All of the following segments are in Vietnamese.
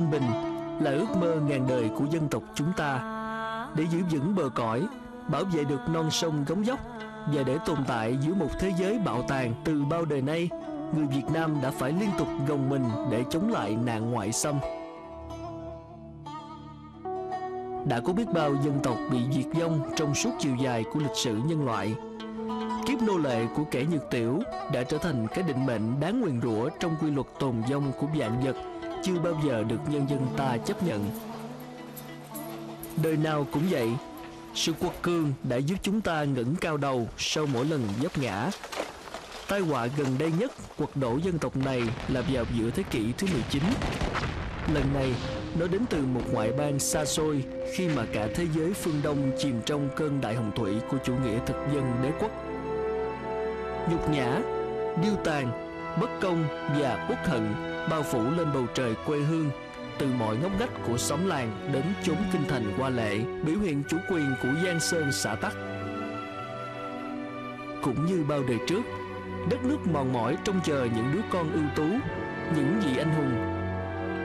thanh bình, là ước mơ ngàn đời của dân tộc chúng ta. Để giữ vững bờ cõi, bảo vệ được non sông gống dốc và để tồn tại giữa một thế giới bạo tàn từ bao đời nay, người Việt Nam đã phải liên tục gồng mình để chống lại nạn ngoại xâm. Đã có biết bao dân tộc bị diệt vong trong suốt chiều dài của lịch sử nhân loại. Kiếp nô lệ của kẻ nhược tiểu đã trở thành cái định mệnh đáng nguyền rủa trong quy luật tồn vong của vạn vật chưa bao giờ được nhân dân ta chấp nhận. Đời nào cũng vậy, sự quật cường đã giúp chúng ta ngẩng cao đầu sau mỗi lần dấp ngã. Tai họa gần đây nhất quật đổ dân tộc này là vào giữa thế kỷ thứ 19 lần này, nó đến từ một ngoại bang xa xôi khi mà cả thế giới phương Đông chìm trong cơn đại hồng thủy của chủ nghĩa thực dân đế quốc. Nhục nhã, điêu tàn, bất công và uất hận bao phủ lên bầu trời quê hương, từ mọi ngóc ngách của xóm làng đến chốn kinh thành qua lệ, biểu hiện chủ quyền của giang sơn xã tắc. Cũng như bao đời trước, đất nước mòn mỏi trông chờ những đứa con ưu tú, những vị anh hùng.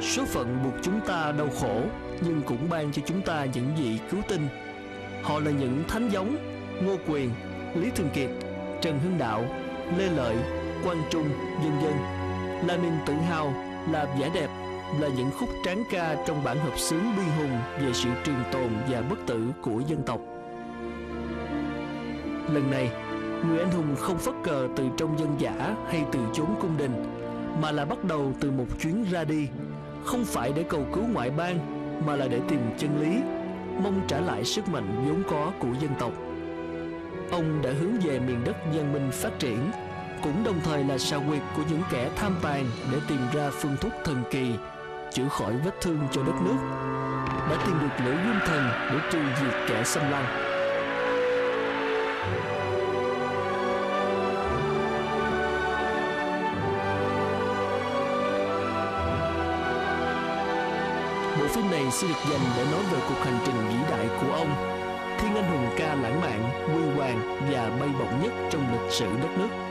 Số phận buộc chúng ta đau khổ, nhưng cũng ban cho chúng ta những vị cứu tinh. Họ là những thánh giống, ngô quyền, lý thường kiệt, trần hưng đạo, lê lợi, quang trung, vân dân là niềm tự hào là vẻ đẹp, là những khúc tráng ca trong bản hợp xướng bi hùng về sự trường tồn và bất tử của dân tộc. Lần này, người anh hùng không phất cờ từ trong dân giả hay từ chốn cung đình, mà là bắt đầu từ một chuyến ra đi. Không phải để cầu cứu ngoại bang, mà là để tìm chân lý, mong trả lại sức mạnh vốn có của dân tộc. Ông đã hướng về miền đất văn minh phát triển cũng đồng thời là sao quyệt của những kẻ tham tàn để tìm ra phương thuốc thần kỳ, chữa khỏi vết thương cho đất nước. Đã tìm được lưỡi gươm thần để trừ diệt kẻ xâm lăng. Bộ phim này sẽ được dành để nói về cuộc hành trình vĩ đại của ông, thiên anh hùng ca lãng mạn huy hoàng và bay bổng nhất trong lịch sử đất nước.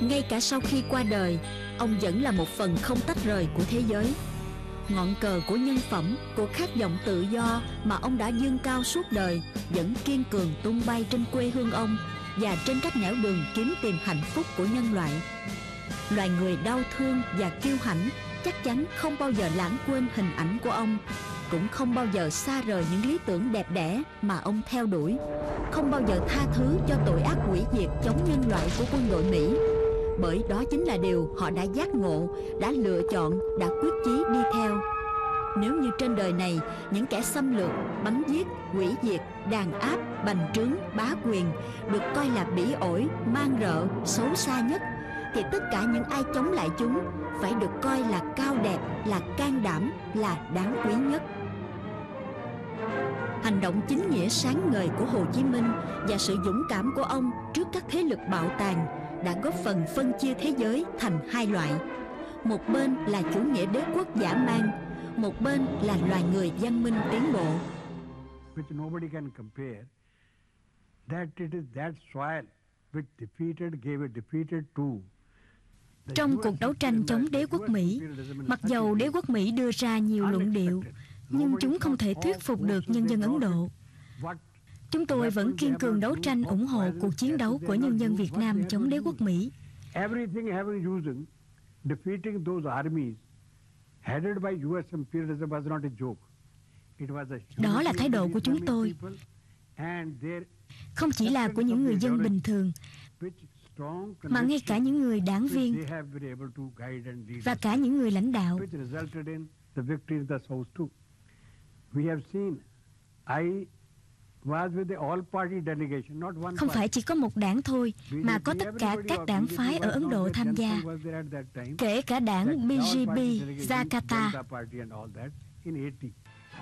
Ngay cả sau khi qua đời, ông vẫn là một phần không tách rời của thế giới. Ngọn cờ của nhân phẩm, của khát vọng tự do mà ông đã dương cao suốt đời vẫn kiên cường tung bay trên quê hương ông và trên các nẻo đường kiếm tìm hạnh phúc của nhân loại. Loài người đau thương và kiêu hãnh chắc chắn không bao giờ lãng quên hình ảnh của ông cũng không bao giờ xa rời những lý tưởng đẹp đẽ mà ông theo đuổi không bao giờ tha thứ cho tội ác hủy diệt chống nhân loại của quân đội mỹ bởi đó chính là điều họ đã giác ngộ, đã lựa chọn, đã quyết chí đi theo. Nếu như trên đời này, những kẻ xâm lược, bắn giết, hủy diệt, đàn áp, bành trướng, bá quyền được coi là bỉ ổi, mang rợ, xấu xa nhất, thì tất cả những ai chống lại chúng phải được coi là cao đẹp, là can đảm, là đáng quý nhất. Hành động chính nghĩa sáng ngời của Hồ Chí Minh và sự dũng cảm của ông trước các thế lực bạo tàn đã góp phần phân chia thế giới thành hai loại. Một bên là chủ nghĩa đế quốc giả man, một bên là loài người văn minh tiến bộ. which nobody can compare, that it is that soil which defeated gave a defeated to Trong cuộc đấu tranh chống đế quốc Mỹ, mặc dầu đế quốc Mỹ đưa ra nhiều luận điệu, nhưng chúng không thể thuyết phục được nhân dân Ấn Độ. Chúng tôi vẫn kiên cường đấu tranh ủng hộ cuộc chiến đấu của nhân dân Việt Nam chống đế quốc Mỹ. Đó là thái độ của chúng tôi. Không chỉ là của những người dân bình thường, mà ngay cả những người đảng viên và cả những người lãnh đạo. Không phải chỉ có một đảng thôi, mà có tất cả các đảng phái ở Ấn Độ tham gia, kể cả đảng BJP Jakarta.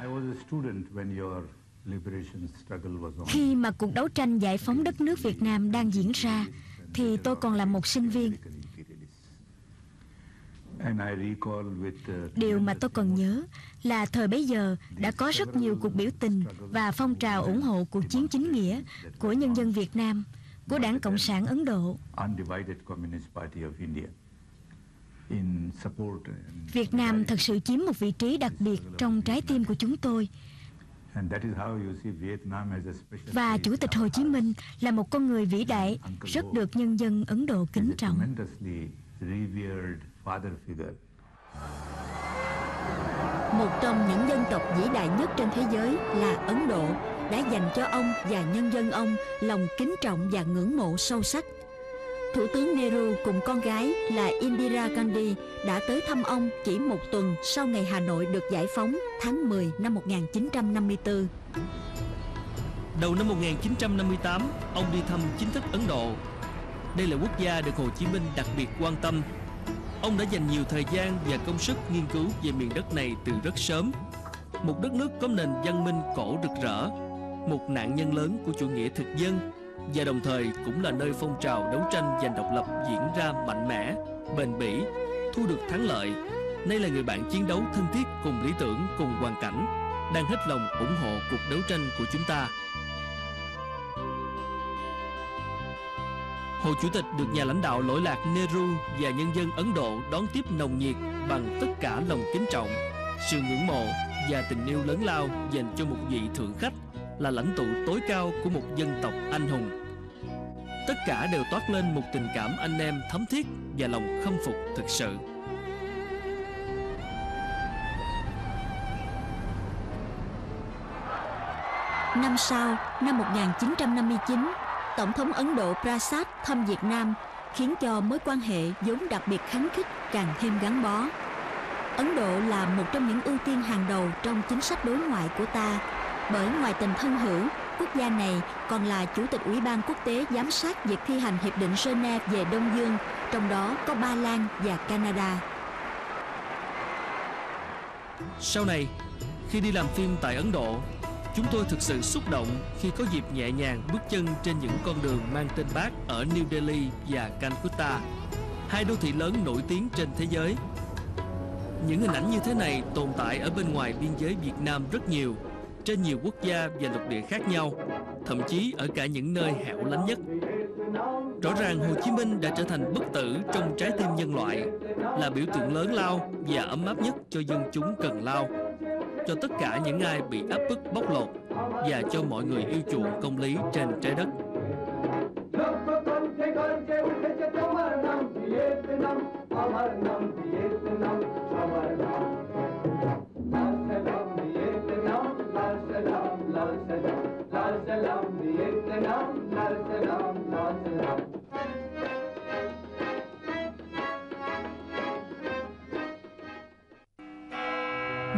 I was a student when your liberation struggle was on. Khi mà cuộc đấu tranh giải phóng đất nước Việt Nam đang diễn ra, thì tôi còn là một sinh viên. Điều mà tôi còn nhớ là thời bấy giờ đã có rất nhiều cuộc biểu tình và phong trào ủng hộ cuộc chiến chính nghĩa của nhân dân Việt Nam, của Đảng Cộng sản Ấn Độ. Việt Nam thật sự chiếm một vị trí đặc biệt trong trái tim của chúng tôi và. Chủ tịch Hồ Chí Minh là một con người vĩ đại, rất được nhân dân Ấn Độ kính trọng. Một trong những dân tộc vĩ đại nhất trên thế giới là Ấn Độ đã dành cho ông và nhân dân ông lòng kính trọng và ngưỡng mộ sâu sắc. Thủ tướng Nehru cùng con gái là Indira Gandhi đã tới thăm ông chỉ một tuần sau ngày Hà Nội được giải phóng tháng 10 năm 1954. Đầu năm 1958, ông đi thăm chính thức Ấn Độ. Đây là quốc gia được Hồ Chí Minh đặc biệt quan tâm. Ông đã dành nhiều thời gian và công sức nghiên cứu về miền đất này từ rất sớm. Một đất nước có nền văn minh cổ rực rỡ, một nạn nhân lớn của chủ nghĩa thực dân và đồng thời cũng là nơi phong trào đấu tranh giành độc lập diễn ra mạnh mẽ, bền bỉ, thu được thắng lợi. Nay là người bạn chiến đấu thân thiết cùng lý tưởng, cùng hoàn cảnh, đang hết lòng ủng hộ cuộc đấu tranh của chúng ta. Hồ Chủ tịch được nhà lãnh đạo lỗi lạc Nehru và nhân dân Ấn Độ đón tiếp nồng nhiệt bằng tất cả lòng kính trọng, sự ngưỡng mộ và tình yêu lớn lao dành cho một vị thượng khách là lãnh tụ tối cao của một dân tộc anh hùng. Tất cả đều toát lên một tình cảm anh em thấm thiết và lòng khâm phục thực sự. Năm sau, năm 1959, Tổng thống Ấn Độ Prasad thăm Việt Nam khiến cho mối quan hệ vốn đặc biệt kháng khích càng thêm gắn bó. Ấn Độ là một trong những ưu tiên hàng đầu trong chính sách đối ngoại của ta, bởi ngoài tình thân hữu, quốc gia này còn là Chủ tịch Ủy ban Quốc tế giám sát việc thi hành Hiệp định Geneva về Đông Dương, trong đó có Ba Lan và Canada. Sau này, khi đi làm phim tại Ấn Độ, chúng tôi thực sự xúc động khi có dịp nhẹ nhàng bước chân trên những con đường mang tên bác ở New Delhi và Calcutta, hai đô thị lớn nổi tiếng trên thế giới. Những hình ảnh như thế này tồn tại ở bên ngoài biên giới Việt Nam rất nhiều, trên nhiều quốc gia và lục địa khác nhau, thậm chí ở cả những nơi hẻo lánh nhất. Rõ ràng Hồ Chí Minh đã trở thành bất tử trong trái tim nhân loại, là biểu tượng lớn lao và ấm áp nhất cho dân chúng cần lao, cho tất cả những ai bị áp bức, bóc lột và cho mọi người yêu chuộng công lý trên trái đất.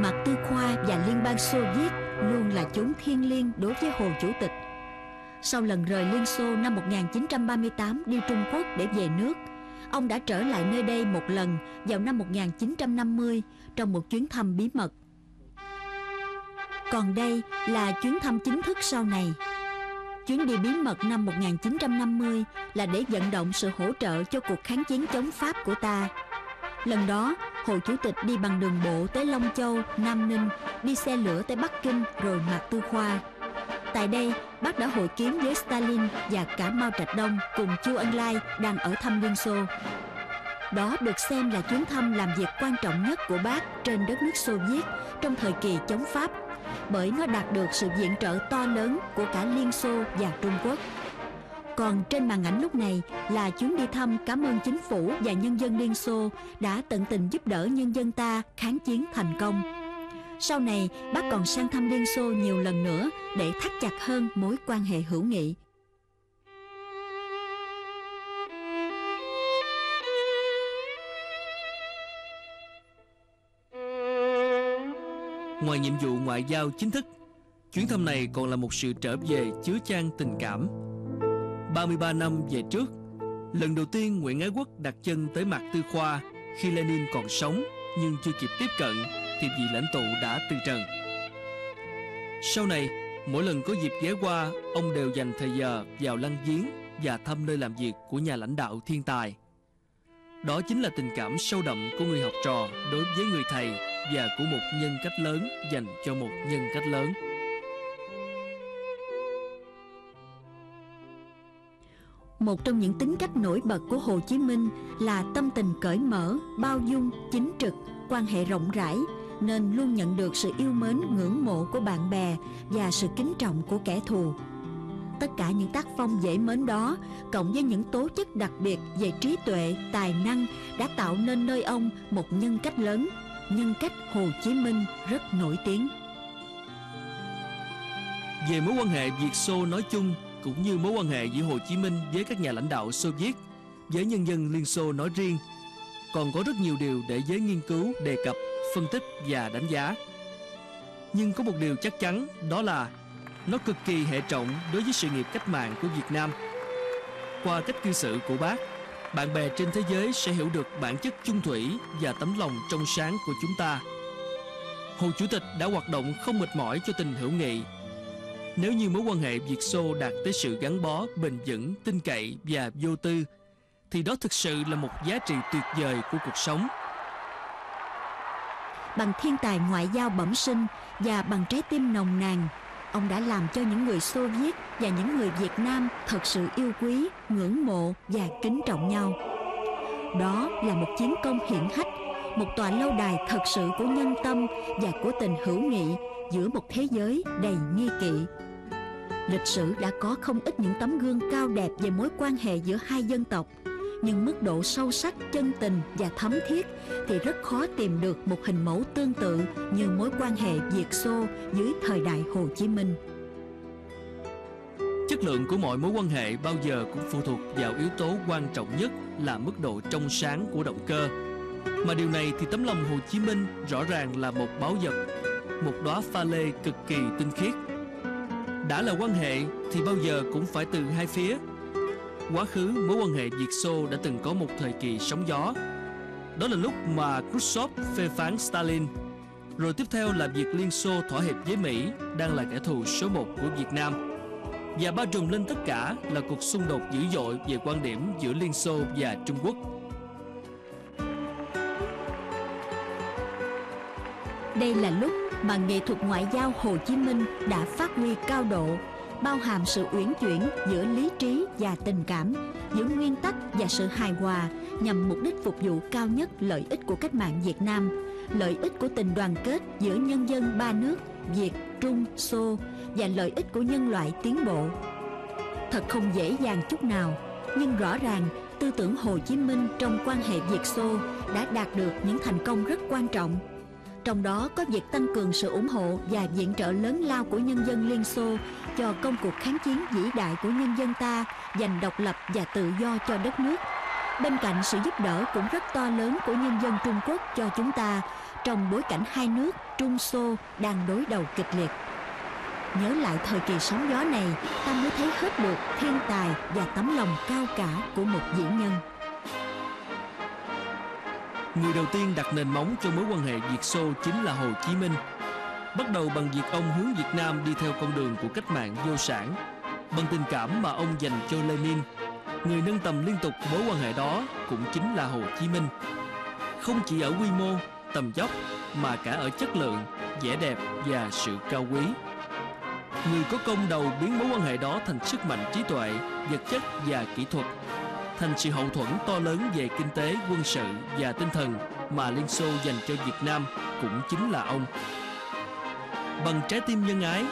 Mà Tư Khoa và Liên bang Xô Viết luôn là chốn thiêng liêng đối với Hồ Chủ tịch. Sau lần rời Liên Xô năm 1938 đi Trung Quốc để về nước, ông đã trở lại nơi đây một lần vào năm 1950 trong một chuyến thăm bí mật. Còn đây là chuyến thăm chính thức sau này. Chuyến đi bí mật năm 1950 là để vận động sự hỗ trợ cho cuộc kháng chiến chống Pháp của ta. Lần đó, Hồ Chủ tịch đi bằng đường bộ tới Long Châu, Nam Ninh, đi xe lửa tới Bắc Kinh rồi Mạc Tư Khoa. Tại đây, bác đã hội kiến với Stalin và cả Mao Trạch Đông cùng Chu Ân Lai đang ở thăm Liên Xô. Đó được xem là chuyến thăm làm việc quan trọng nhất của bác trên đất nước Xô Viết trong thời kỳ chống Pháp, bởi nó đạt được sự viện trợ to lớn của cả Liên Xô và Trung Quốc. Còn trên màn ảnh lúc này là chuyến đi thăm cảm ơn chính phủ và nhân dân Liên Xô đã tận tình giúp đỡ nhân dân ta kháng chiến thành công. Sau này, bác còn sang thăm Liên Xô nhiều lần nữa để thắt chặt hơn mối quan hệ hữu nghị. Ngoài nhiệm vụ ngoại giao chính thức, chuyến thăm này còn là một sự trở về chứa chan tình cảm. 33 năm về trước, lần đầu tiên Nguyễn Ái Quốc đặt chân tới mặt Tư Khoa khi Lenin còn sống nhưng chưa kịp tiếp cận thì vị lãnh tụ đã từ trần. Sau này, mỗi lần có dịp ghé qua, ông đều dành thời giờ vào lăng viếng và thăm nơi làm việc của nhà lãnh đạo thiên tài. Đó chính là tình cảm sâu đậm của người học trò đối với người thầy và của một nhân cách lớn dành cho một nhân cách lớn. Một trong những tính cách nổi bật của Hồ Chí Minh là tâm tình cởi mở, bao dung, chính trực, quan hệ rộng rãi, nên luôn nhận được sự yêu mến, ngưỡng mộ của bạn bè và sự kính trọng của kẻ thù. Tất cả những tác phong dễ mến đó, cộng với những tố chất đặc biệt về trí tuệ, tài năng đã tạo nên nơi ông một nhân cách lớn, nhân cách Hồ Chí Minh rất nổi tiếng. Về mối quan hệ Việt Xô nói chung cũng như mối quan hệ giữa Hồ Chí Minh với các nhà lãnh đạo Xô Viết, với nhân dân Liên Xô nói riêng, còn có rất nhiều điều để giới nghiên cứu đề cập, phân tích và đánh giá. Nhưng có một điều chắc chắn đó là nó cực kỳ hệ trọng đối với sự nghiệp cách mạng của Việt Nam. Qua cách cư xử của bác, bạn bè trên thế giới sẽ hiểu được bản chất chung thủy và tấm lòng trong sáng của chúng ta. Hồ Chủ tịch đã hoạt động không mệt mỏi cho tình hữu nghị. Nếu như mối quan hệ Việt Xô đạt tới sự gắn bó, bền vững, tin cậy và vô tư, thì đó thực sự là một giá trị tuyệt vời của cuộc sống. Bằng thiên tài ngoại giao bẩm sinh và bằng trái tim nồng nàn, ông đã làm cho những người Xô Viết và những người Việt Nam thật sự yêu quý, ngưỡng mộ và kính trọng nhau. Đó là một chiến công hiển hách, một tòa lâu đài thật sự của nhân tâm và của tình hữu nghị giữa một thế giới đầy nghi kỵ. Lịch sử đã có không ít những tấm gương cao đẹp về mối quan hệ giữa hai dân tộc, nhưng mức độ sâu sắc, chân tình và thấm thiết thì rất khó tìm được một hình mẫu tương tự như mối quan hệ Việt Xô dưới thời đại Hồ Chí Minh. Chất lượng của mọi mối quan hệ bao giờ cũng phụ thuộc vào yếu tố quan trọng nhất là mức độ trong sáng của động cơ. Mà điều này thì tấm lòng Hồ Chí Minh rõ ràng là một báu vật, một đóa pha lê cực kỳ tinh khiết. Đã là quan hệ thì bao giờ cũng phải từ hai phía. Quá khứ, mối quan hệ Việt Xô đã từng có một thời kỳ sóng gió. Đó là lúc mà Khrushchev phê phán Stalin. Rồi tiếp theo là việc Liên Xô thỏa hiệp với Mỹ đang là kẻ thù số một của Việt Nam và bao trùm lên tất cả là cuộc xung đột dữ dội về quan điểm giữa Liên Xô và Trung Quốc. Đây là lúc mà nghệ thuật ngoại giao Hồ Chí Minh đã phát huy cao độ, bao hàm sự uyển chuyển giữa lý trí và tình cảm, giữa nguyên tắc và sự hài hòa nhằm mục đích phục vụ cao nhất lợi ích của cách mạng Việt Nam, lợi ích của tình đoàn kết giữa nhân dân ba nước Việt, Trung, Xô và lợi ích của nhân loại tiến bộ. Thật không dễ dàng chút nào, nhưng rõ ràng tư tưởng Hồ Chí Minh trong quan hệ Việt Xô đã đạt được những thành công rất quan trọng. Trong đó có việc tăng cường sự ủng hộ và viện trợ lớn lao của nhân dân Liên Xô cho công cuộc kháng chiến vĩ đại của nhân dân ta giành độc lập và tự do cho đất nước. Bên cạnh sự giúp đỡ cũng rất to lớn của nhân dân Trung Quốc cho chúng ta trong bối cảnh hai nước Trung Xô đang đối đầu kịch liệt. Nhớ lại thời kỳ sóng gió này, ta mới thấy hết được thiên tài và tấm lòng cao cả của một vĩ nhân. Người đầu tiên đặt nền móng cho mối quan hệ Việt Xô chính là Hồ Chí Minh. Bắt đầu bằng việc ông hướng Việt Nam đi theo con đường của cách mạng vô sản, bằng tình cảm mà ông dành cho Lenin. Người nâng tầm liên tục mối quan hệ đó cũng chính là Hồ Chí Minh. Không chỉ ở quy mô, tầm dốc mà cả ở chất lượng, vẻ đẹp và sự cao quý. Người có công đầu biến mối quan hệ đó thành sức mạnh trí tuệ, vật chất và kỹ thuật, thành sự hậu thuẫn to lớn về kinh tế, quân sự và tinh thần mà Liên Xô dành cho Việt Nam cũng chính là ông. Bằng trái tim nhân ái,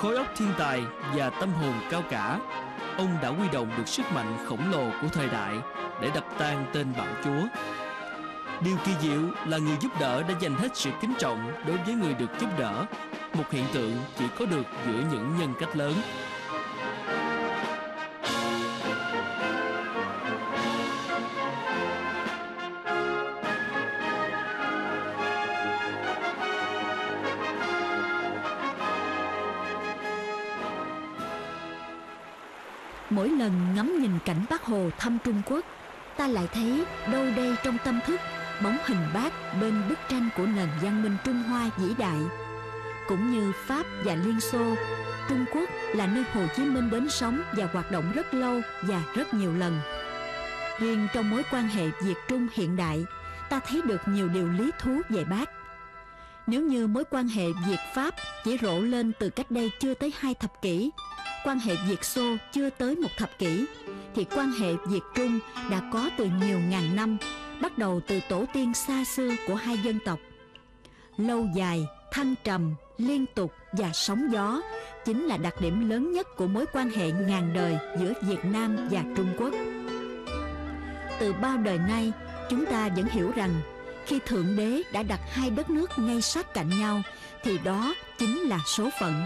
khối óc thiên tài và tâm hồn cao cả, ông đã huy động được sức mạnh khổng lồ của thời đại để đập tan tên bạo chúa Điều kỳ diệu là người giúp đỡ đã dành hết sự kính trọng đối với người được giúp đỡ, một hiện tượng chỉ có được giữa những nhân cách lớn. Hồ thăm Trung Quốc, ta lại thấy đâu đây trong tâm thức bóng hình bác bên bức tranh của nền văn minh Trung Hoa vĩ đại. Cũng như Pháp và Liên Xô, Trung Quốc là nơi Hồ Chí Minh đến sống và hoạt động rất lâu và rất nhiều lần. Riêng trong mối quan hệ Việt Trung hiện đại, ta thấy được nhiều điều lý thú về bác. Nếu như mối quan hệ Việt Pháp chỉ rộ lên từ cách đây chưa tới hai thập kỷ, quan hệ Việt Xô chưa tới một thập kỷ, thì quan hệ Việt Trung đã có từ nhiều ngàn năm, bắt đầu từ tổ tiên xa xưa của hai dân tộc. Lâu dài, thăng trầm, liên tục và sóng gió chính là đặc điểm lớn nhất của mối quan hệ ngàn đời giữa Việt Nam và Trung Quốc. Từ bao đời nay, chúng ta vẫn hiểu rằng khi Thượng Đế đã đặt hai đất nước ngay sát cạnh nhau thì đó chính là số phận.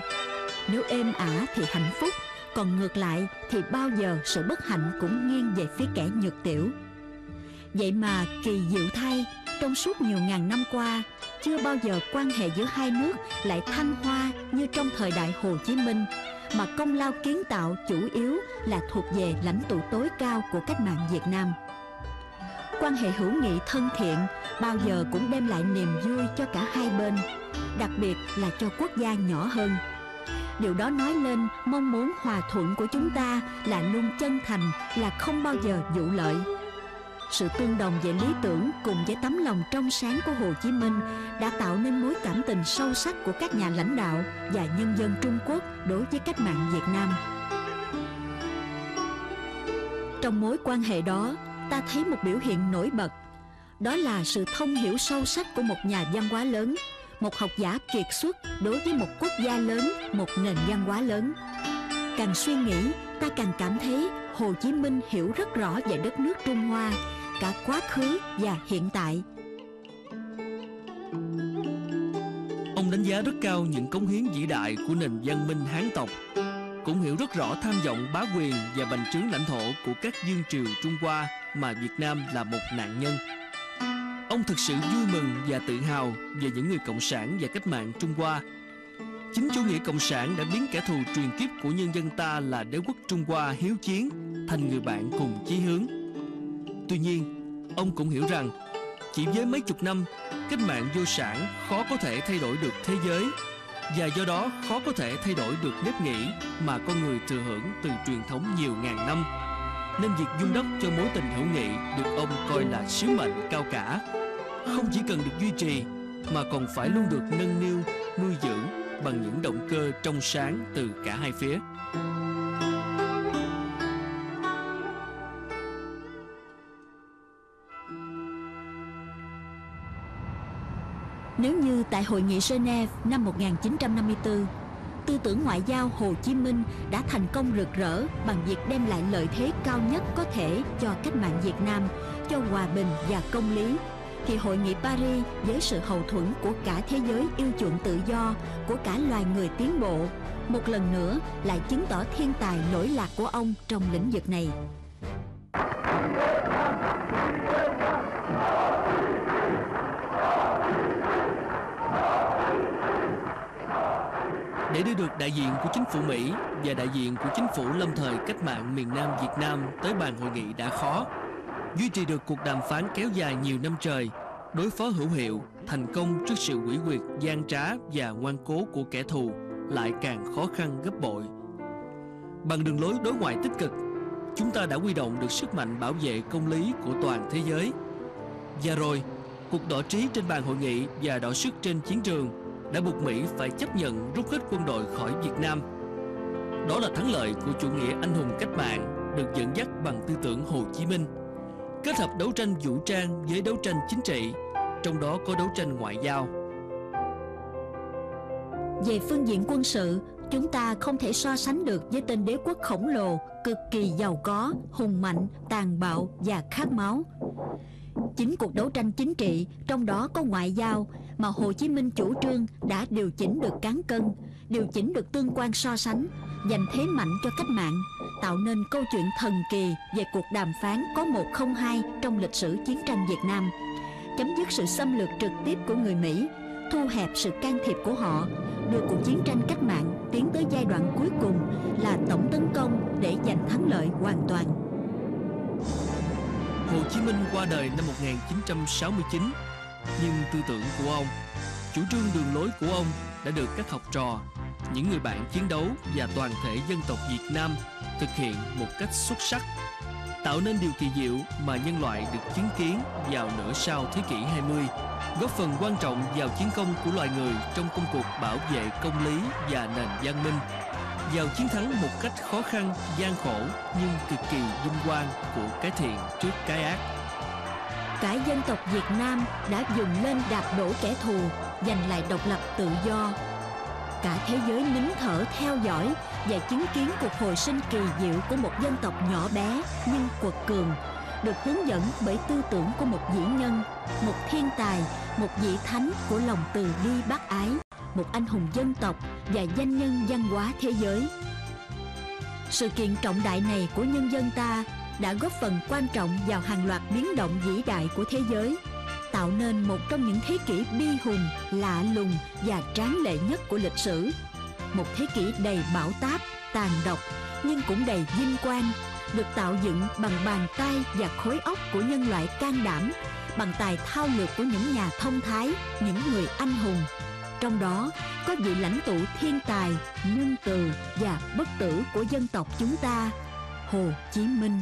Nếu êm ả thì hạnh phúc, còn ngược lại thì bao giờ sự bất hạnh cũng nghiêng về phía kẻ nhược tiểu. Vậy mà kỳ diệu thay, trong suốt nhiều ngàn năm qua, chưa bao giờ quan hệ giữa hai nước lại thăng hoa như trong thời đại Hồ Chí Minh, mà công lao kiến tạo chủ yếu là thuộc về lãnh tụ tối cao của cách mạng Việt Nam. Quan hệ hữu nghị thân thiện bao giờ cũng đem lại niềm vui cho cả hai bên, đặc biệt là cho quốc gia nhỏ hơn. Điều đó nói lên mong muốn hòa thuận của chúng ta là luôn chân thành, là không bao giờ vụ lợi. Sự tương đồng về lý tưởng cùng với tấm lòng trong sáng của Hồ Chí Minh đã tạo nên mối cảm tình sâu sắc của các nhà lãnh đạo và nhân dân Trung Quốc đối với cách mạng Việt Nam. Trong mối quan hệ đó, ta thấy một biểu hiện nổi bật. Đó là sự thông hiểu sâu sắc của một nhà văn hóa lớn, một học giả kiệt xuất đối với một quốc gia lớn, một nền văn hóa lớn. Càng suy nghĩ, ta càng cảm thấy Hồ Chí Minh hiểu rất rõ về đất nước Trung Hoa, cả quá khứ và hiện tại. Ông đánh giá rất cao những cống hiến vĩ đại của nền văn minh Hán tộc, cũng hiểu rất rõ tham vọng bá quyền và bành trướng lãnh thổ của các dương triều Trung Hoa mà Việt Nam là một nạn nhân. Ông thực sự vui mừng và tự hào về những người cộng sản và cách mạng Trung Hoa. Chính chủ nghĩa cộng sản đã biến kẻ thù truyền kiếp của nhân dân ta là đế quốc Trung Hoa hiếu chiến thành người bạn cùng chí hướng. Tuy nhiên, ông cũng hiểu rằng chỉ với mấy chục năm, cách mạng vô sản khó có thể thay đổi được thế giới và do đó khó có thể thay đổi được nếp nghĩ mà con người thừa hưởng từ truyền thống nhiều ngàn năm nên việc dung đắp cho mối tình hữu nghị được ông coi là sứ mệnh cao cả. Không chỉ cần được duy trì mà còn phải luôn được nâng niu nuôi dưỡng bằng những động cơ trong sáng từ cả hai phía. Nếu như tại Hội nghị Geneva năm 1954, tư tưởng ngoại giao Hồ Chí Minh đã thành công rực rỡ bằng việc đem lại lợi thế cao nhất có thể cho cách mạng Việt Nam, cho hòa bình và công lý, thì Hội nghị Paris với sự hậu thuẫn của cả thế giới yêu chuộng tự do, của cả loài người tiến bộ, một lần nữa lại chứng tỏ thiên tài lỗi lạc của ông trong lĩnh vực này. Để đưa được đại diện của chính phủ Mỹ và đại diện của chính phủ lâm thời cách mạng miền Nam Việt Nam tới bàn hội nghị đã khó. Duy trì được cuộc đàm phán kéo dài nhiều năm trời, đối phó hữu hiệu, thành công trước sự quỷ quyệt, gian trá và ngoan cố của kẻ thù lại càng khó khăn gấp bội. Bằng đường lối đối ngoại tích cực, chúng ta đã huy động được sức mạnh bảo vệ công lý của toàn thế giới. Và rồi, cuộc đỏ trí trên bàn hội nghị và đỏ sức trên chiến trường đã buộc Mỹ phải chấp nhận rút hết quân đội khỏi Việt Nam. Đó là thắng lợi của chủ nghĩa anh hùng cách mạng được dẫn dắt bằng tư tưởng Hồ Chí Minh, kết hợp đấu tranh vũ trang với đấu tranh chính trị, trong đó có đấu tranh ngoại giao. Về phương diện quân sự, chúng ta không thể so sánh được với tên đế quốc khổng lồ, cực kỳ giàu có, hùng mạnh, tàn bạo và khát máu. Chính cuộc đấu tranh chính trị, trong đó có ngoại giao, mà Hồ Chí Minh chủ trương đã điều chỉnh được cán cân, điều chỉnh được tương quan so sánh, dành thế mạnh cho cách mạng, tạo nên câu chuyện thần kỳ về cuộc đàm phán có một không hai trong lịch sử chiến tranh Việt Nam, chấm dứt sự xâm lược trực tiếp của người Mỹ, thu hẹp sự can thiệp của họ, đưa cuộc chiến tranh cách mạng tiến tới giai đoạn cuối cùng là tổng tấn công để giành thắng lợi hoàn toàn. Hồ Chí Minh qua đời năm 1969 nhưng tư tưởng của ông, chủ trương đường lối của ông đã được các học trò, những người bạn chiến đấu và toàn thể dân tộc Việt Nam thực hiện một cách xuất sắc. tạo nên điều kỳ diệu mà nhân loại được chứng kiến vào nửa sau thế kỷ 20, góp phần quan trọng vào chiến công của loài người trong công cuộc bảo vệ công lý và nền văn minh, vào chiến thắng một cách khó khăn, gian khổ nhưng cực kỳ vinh quang của cái thiện trước cái ác. Cả dân tộc Việt Nam đã dùng lên đạp đổ kẻ thù, giành lại độc lập tự do. Cả thế giới nín thở theo dõi và chứng kiến cuộc hồi sinh kỳ diệu của một dân tộc nhỏ bé nhưng quật cường, được hướng dẫn bởi tư tưởng của một vĩ nhân, một thiên tài, một vị thánh của lòng từ bi bác ái, một anh hùng dân tộc và danh nhân văn hóa thế giới. Sự kiện trọng đại này của nhân dân ta đã góp phần quan trọng vào hàng loạt biến động vĩ đại của thế giới, tạo nên một trong những thế kỷ bi hùng, lạ lùng và tráng lệ nhất của lịch sử. Một thế kỷ đầy bão táp, tàn độc nhưng cũng đầy vinh quang, được tạo dựng bằng bàn tay và khối óc của nhân loại can đảm, bằng tài thao lược của những nhà thông thái, những người anh hùng. Trong đó có vị lãnh tụ thiên tài, nhân từ và bất tử của dân tộc chúng ta, Hồ Chí Minh.